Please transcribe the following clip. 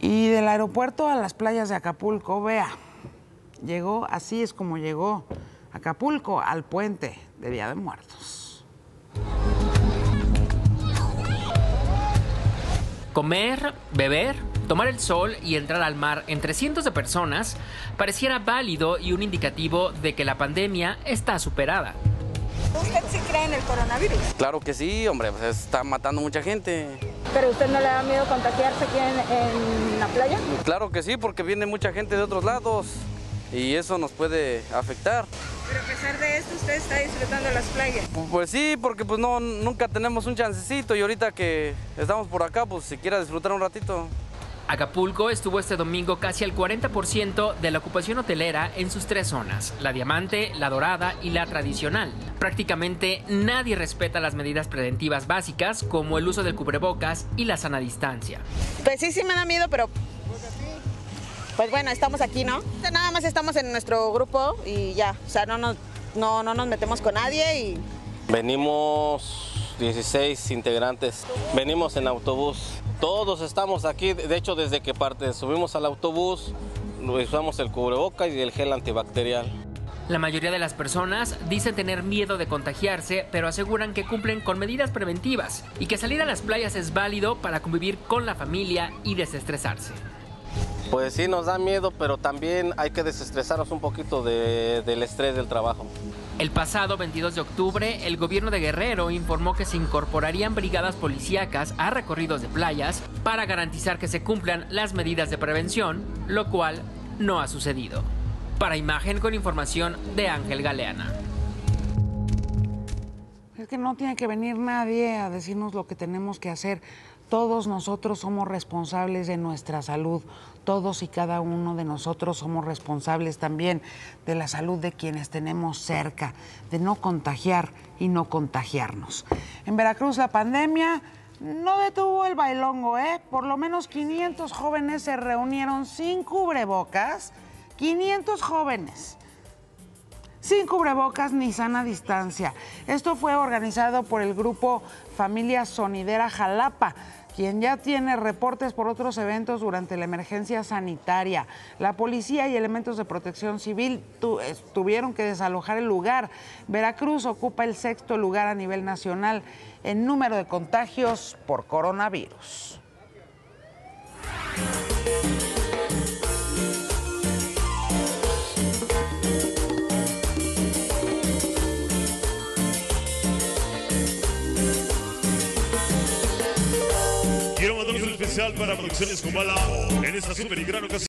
Y del aeropuerto a las playas de Acapulco, vea, llegó, así es como llegó Acapulco al puente de Día de Muertos. Comer, beber, tomar el sol y entrar al mar entre cientos de personas pareciera válido y un indicativo de que la pandemia está superada. ¿Usted sí cree en el coronavirus? Claro que sí, hombre, pues está matando mucha gente. ¿Pero usted no le da miedo contagiarse aquí en, en la playa? Claro que sí, porque viene mucha gente de otros lados y eso nos puede afectar. Pero a pesar de esto, usted está disfrutando las playas. Pues sí, porque pues no, nunca tenemos un chancecito y ahorita que estamos por acá, pues si quiera disfrutar un ratito. Acapulco estuvo este domingo casi al 40% de la ocupación hotelera en sus tres zonas, la diamante, la dorada y la tradicional. Prácticamente nadie respeta las medidas preventivas básicas como el uso del cubrebocas y la sana distancia. Pues sí, sí me da miedo, pero pues bueno, estamos aquí, ¿no? Nada más estamos en nuestro grupo y ya, o sea, no nos, no, no nos metemos con nadie y... Venimos 16 integrantes, venimos en autobús. Todos estamos aquí, de hecho desde que parte subimos al autobús, usamos el cubreboca y el gel antibacterial. La mayoría de las personas dicen tener miedo de contagiarse, pero aseguran que cumplen con medidas preventivas y que salir a las playas es válido para convivir con la familia y desestresarse. Pues sí, nos da miedo, pero también hay que desestresarnos un poquito de, del estrés del trabajo. El pasado 22 de octubre, el gobierno de Guerrero informó que se incorporarían brigadas policíacas a recorridos de playas para garantizar que se cumplan las medidas de prevención, lo cual no ha sucedido. Para imagen con información de Ángel Galeana. Es que no tiene que venir nadie a decirnos lo que tenemos que hacer. Todos nosotros somos responsables de nuestra salud. Todos y cada uno de nosotros somos responsables también de la salud de quienes tenemos cerca, de no contagiar y no contagiarnos. En Veracruz la pandemia no detuvo el bailongo, ¿eh? Por lo menos 500 jóvenes se reunieron sin cubrebocas. 500 jóvenes sin cubrebocas ni sana distancia. Esto fue organizado por el grupo Familia Sonidera Jalapa quien ya tiene reportes por otros eventos durante la emergencia sanitaria. La policía y elementos de protección civil tuvieron que desalojar el lugar. Veracruz ocupa el sexto lugar a nivel nacional en número de contagios por coronavirus. Quiero mandar un especial para Producciones Kumbala en esta super y gran ocasión.